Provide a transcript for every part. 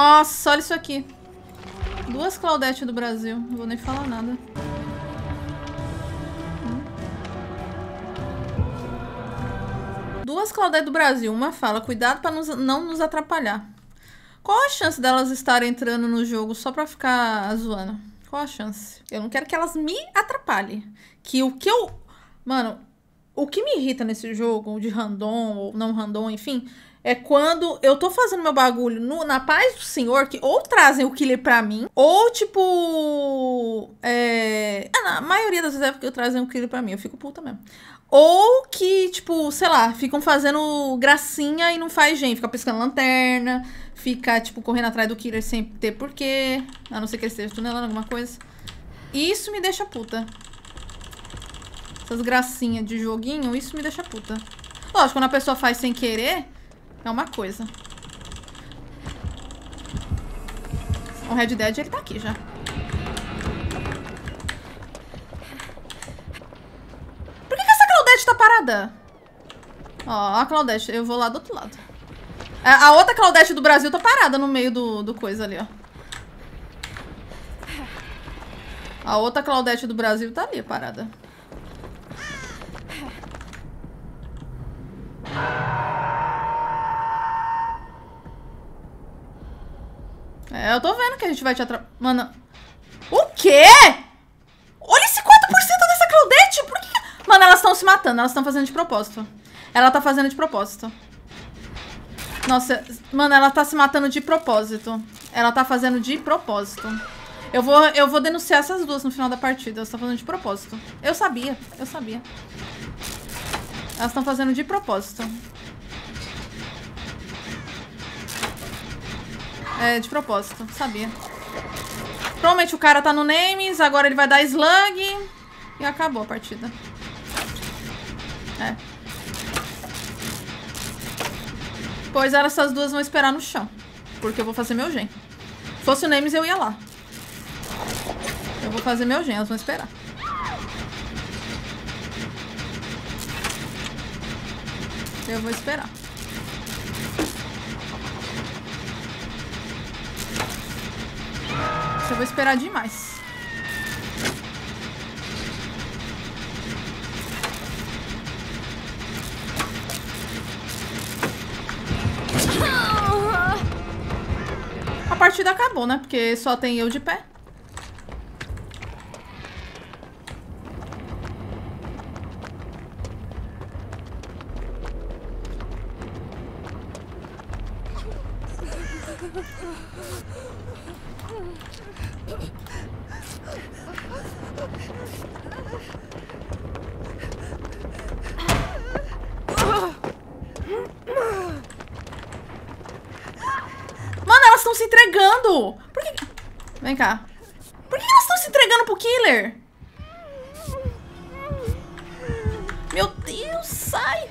Nossa, olha isso aqui. Duas Claudete do Brasil. Não vou nem falar nada. Duas Claudete do Brasil. Uma fala, cuidado pra nos- não nos atrapalhar. Qual a chance delas estarem entrando no jogo só pra ficar zoando? Qual a chance? Eu não quero que elas me atrapalhem. Que o que eu... Mano, o que me irrita nesse jogo, de random ou não random, enfim, é quando eu tô fazendo meu bagulho no- na paz do senhor, que ou trazem o killer pra mim, ou tipo. É... ah, na maioria das vezes é porque trazem o killer pra mim, eu fico puta mesmo. Ou que, tipo, sei lá, ficam fazendo gracinha e não faz gente, fica piscando lanterna, fica, tipo, correndo atrás do killer sem ter porquê, a não ser que ele esteja tunelando alguma coisa. Isso me deixa puta. Essas gracinhas de joguinho, isso me deixa puta. Lógico, quando a pessoa faz sem querer, é uma coisa. O Red Dead, ele tá aqui já. Por que, que essa Claudete tá parada? Ó, a Claudete, eu vou lá do outro lado. A, a outra Claudete do Brasil tá parada no meio do, do coisa ali, ó. A outra Claudete do Brasil tá ali, parada. É, eu tô vendo que a gente vai te atrapalhar. Mano. O quê? Olha esse 4% dessa Claudete! Por que. Mano, elas estão se matando, elas estão fazendo de propósito. Ela tá fazendo de propósito. Nossa, mano, ela tá se matando de propósito. Ela tá fazendo de propósito. Eu vou, eu vou denunciar essas duas no final da partida. Elas estão fazendo de propósito. Eu sabia, eu sabia. Elas estão fazendo de propósito. É, de propósito, sabia. Provavelmente o cara tá no names, agora ele vai dar slug e acabou a partida. É. Pois elas, essas duas vão esperar no chão. Porque eu vou fazer meu gen. Se fosse o names, eu ia lá. Eu vou fazer meu gen, elas vão esperar. Eu vou esperar. Eu vou esperar demais. A partida acabou, né? Porque só tem eu de pé. Mano, elas estão se entregando! Por que... Vem cá. Por que elas estão se entregando pro killer? Meu Deus, sai!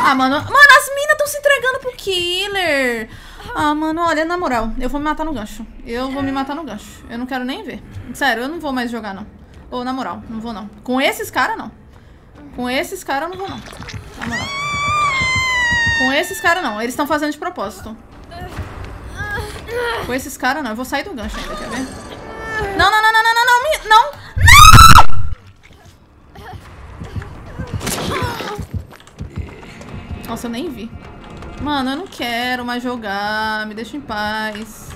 Ah, mano. Mano, as minas estão se entregando pro killer. Ah, mano, olha, na moral, eu vou me matar no gancho. Eu vou me matar no gancho. Eu não quero nem ver. Sério, eu não vou mais jogar, não. Ô, na moral, não vou, não. Com esses caras, não. Com esses caras, eu não vou, não. Com esses caras, não. Eles estão fazendo de propósito. Com esses caras, não. Eu vou sair do gancho ainda, quer ver? Não, não, não, não, não, não, não. Não! Não! Nossa, eu nem vi. Mano, eu não quero mais jogar. Me deixa em paz.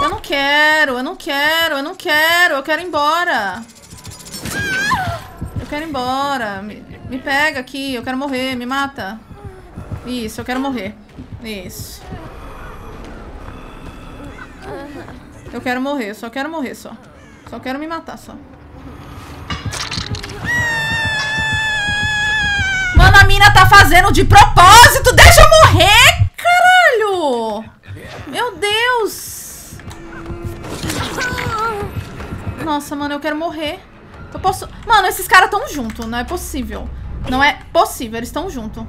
Eu não quero, eu não quero, eu não quero. Eu quero ir embora. Eu quero ir embora. Me, me pega aqui, eu quero morrer, me mata. Isso, eu quero morrer. Isso. Eu quero morrer, só quero morrer só. Só quero me matar só. Mano, a mina tá fazendo de propósito! Deixa eu morrer, caralho! Meu Deus! Nossa, mano, eu quero morrer. Eu posso... Mano, esses caras estão junto, não é possível. Não é possível, eles estão junto.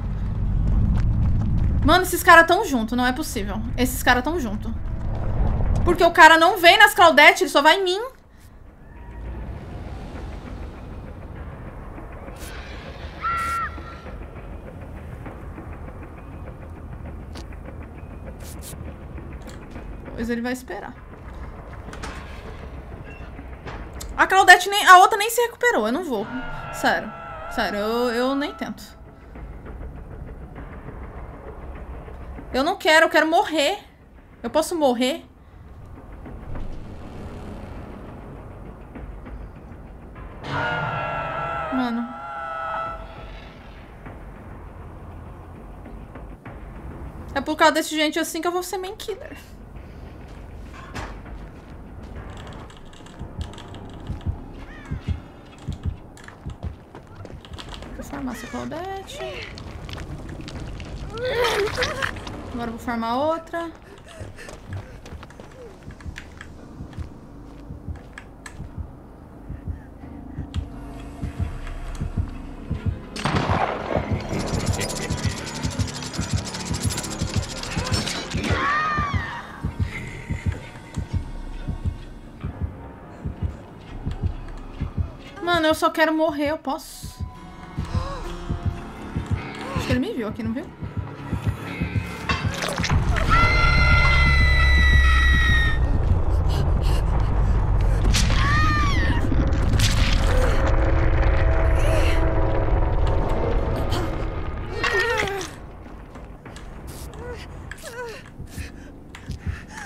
Mano, esses caras estão junto, não é possível. Esses caras estão junto. Porque o cara não vem nas Claudete, ele só vai em mim. Pois ele vai esperar. A Claudete nem... A outra nem se recuperou. Eu não vou. Sério. Sério, eu, eu nem tento. Eu não quero, eu quero morrer. Eu posso morrer? Mano. É por causa desse gente assim que eu vou ser main killer. Essa Claudete. Agora vou farmar outra. Mano, eu só quero morrer, eu posso. Ele me viu aqui, não viu?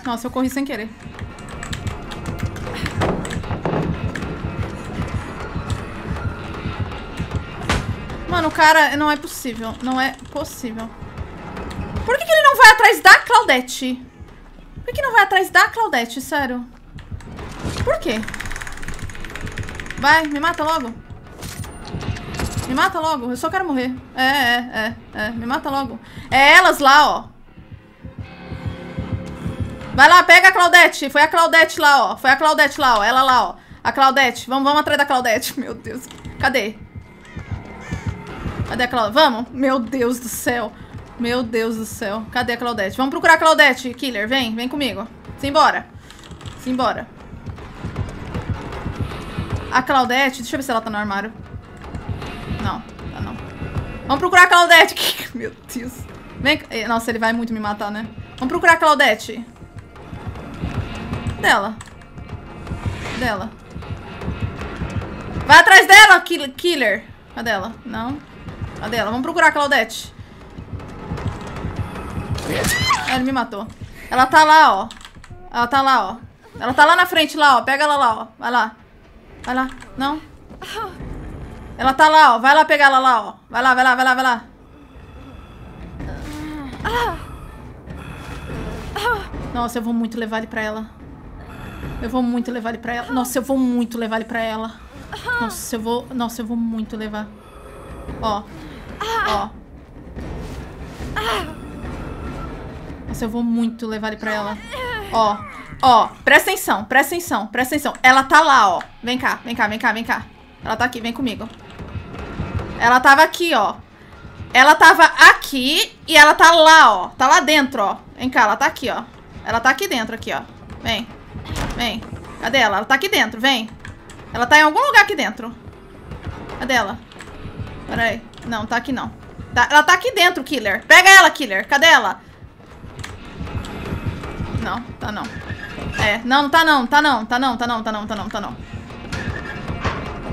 Nossa, eu corri sem querer. Mano, o cara... Não é possível. Não é possível. Por que, que ele não vai atrás da Claudete? Por que, que não vai atrás da Claudete? Sério. Por quê? Vai, me mata logo. Me mata logo. Eu só quero morrer. É, é, é, é. Me mata logo. É elas lá, ó. Vai lá, pega a Claudete. Foi a Claudete lá, ó. Foi a Claudete lá, ó. Ela lá, ó. A Claudete. Vamos, vamos atrás da Claudete. Meu Deus. Cadê? Cadê a Claudete? Vamos? Meu Deus do céu. Meu Deus do céu. Cadê a Claudete? Vamos procurar a Claudete, killer. Vem, vem comigo. Simbora. Simbora. A Claudete... Deixa eu ver se ela tá no armário. Não, tá não. Vamos procurar a Claudete. Meu Deus. Vem... Nossa, ele vai muito me matar, né? Vamos procurar a Claudete. Dela. Dela. Vai atrás dela, killer. Cadê ela? Não. Cadê ela? Vamos procurar a Claudete. Ela me matou. Ela tá lá, ó. Ela tá lá, ó. Ela tá lá na frente, lá, ó. Pega ela lá, ó. Vai lá. Vai lá. Não. Ela tá lá, ó. Vai lá pegar ela lá, ó. Vai lá, vai lá, vai lá, vai lá. Nossa, eu vou muito levar ele pra ela. Eu vou muito levar ele pra ela. Nossa, eu vou muito levar ele pra ela. Nossa, eu vou... Nossa, eu vou muito levar. Ó. Ó. Nossa, eu vou muito levar ele pra ela. Ó. Ó. Presta atenção, presta atenção, presta atenção. Ela tá lá, ó. Vem cá, vem cá, vem cá, vem cá. Ela tá aqui, vem comigo. Ela tava aqui, ó. Ela tava aqui e ela tá lá, ó. Tá lá dentro, ó. Vem cá, ela tá aqui, ó. Ela tá aqui dentro, aqui, ó. Vem. Vem. Cadê ela? Ela tá aqui dentro, vem. Ela tá em algum lugar aqui dentro. Cadê ela? Pera aí. Não, tá aqui não. Tá, ela tá aqui dentro, killer. Pega ela, killer. Cadê ela? Não, tá não. É, não, tá não, tá não, tá não, tá não, tá não, tá não, tá não.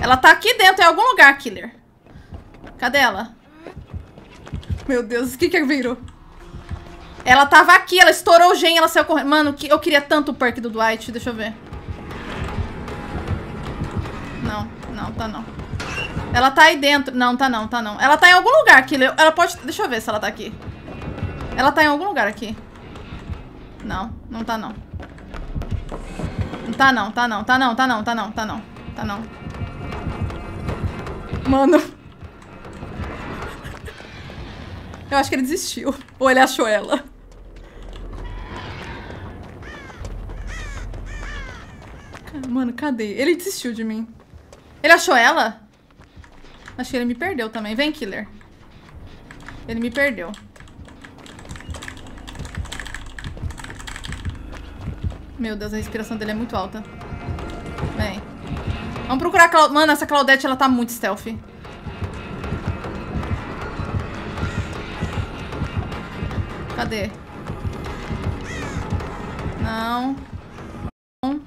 Ela tá aqui dentro, em algum lugar, killer. Cadê ela? Meu Deus, o que que virou? Ela tava aqui, ela estourou o gen, ela saiu correndo. Mano, eu queria tanto o perk do Dwight, deixa eu ver. Não, não, tá não. Ela tá aí dentro. Não, tá não, tá não. Ela tá em algum lugar aqui. Ela pode... Deixa eu ver se ela tá aqui. Ela tá em algum lugar aqui. Não, não tá não. Não tá não, tá não, tá não, tá não, tá não, tá não. Tá não. Mano. Eu acho que ele desistiu. Ou ele achou ela. Mano, cadê? Ele desistiu de mim. Ele achou ela? Acho que ele me perdeu também. Vem, killer. Ele me perdeu. Meu Deus, a respiração dele é muito alta. Vem. Vamos procurar a Clau... Mano, essa Claudete, ela tá muito stealth. Cadê? Não. Não.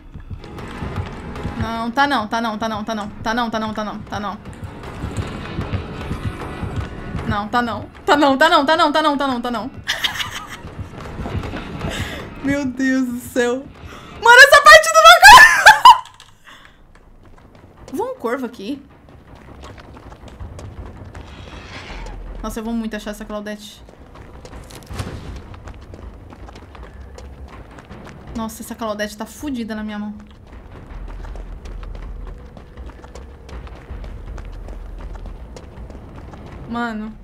Não, tá não, tá não, tá não, tá não. Tá não, tá não, tá não, tá não. Não, tá não. Tá não, tá não, tá não, tá não, tá não, tá não. Meu Deus do céu. Mano, essa partida não. Vou um corvo aqui. Nossa, eu vou muito achar essa Claudette. Nossa, essa Claudette tá fodida na minha mão. Mano.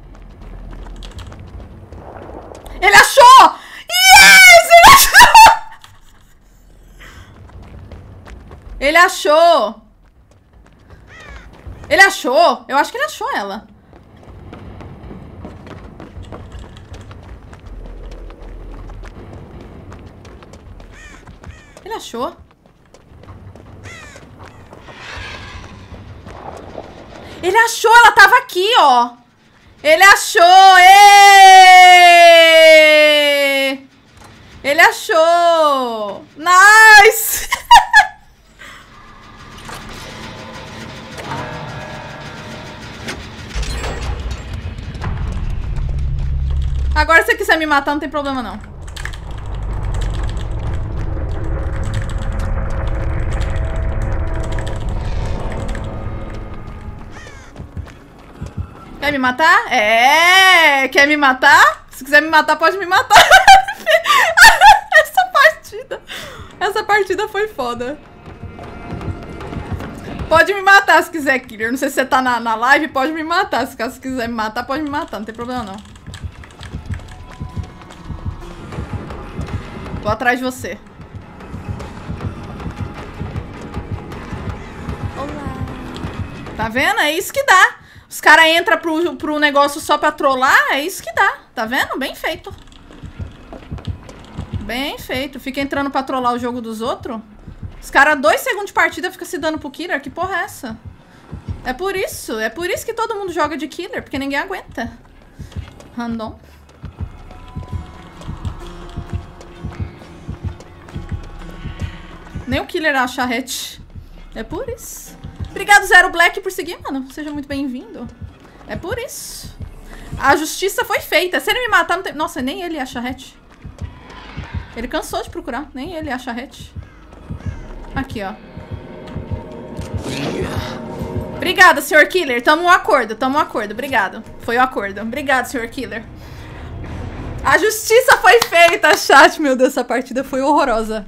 Ele achou! Yes! Ele achou! Ele achou! Ele achou! Eu acho que ele achou ela. Ele achou? Ele achou, ela tava aqui, ó. Ele achou! Ele achou! Nice! Agora, se você quiser me matar, não tem problema, não. Quer me matar? É! Quer me matar? Se quiser me matar, pode me matar. essa partida. Essa partida foi foda. Pode me matar se quiser, Killer. Não sei se você tá na, na live, pode me matar. Se caso quiser me matar, pode me matar. Não tem problema, não. Tô atrás de você. Olá. Tá vendo? É isso que dá. Os caras entram pro, pro negócio só pra trollar, é isso que dá. Tá vendo? Bem feito. Bem feito. Fica entrando pra trollar o jogo dos outros. Os caras, dois segundos de partida, fica se dando pro killer. Que porra é essa? É por isso. É por isso que todo mundo joga de killer, porque ninguém aguenta. Random. Nem o killer acha hatch. É por isso. Obrigado, Zero Black, por seguir, mano. Seja muito bem-vindo. É por isso. A justiça foi feita. Se ele me matar, não tem... Nossa, nem ele acha hatch. Ele cansou de procurar. Nem ele acha hatch. Aqui, ó. Obrigada, Sr. Killer. Tamo um acordo, tamo um acordo. Obrigado. Foi o um acordo. Obrigado, Sr. Killer. A justiça foi feita, chat. Meu Deus, essa partida foi horrorosa.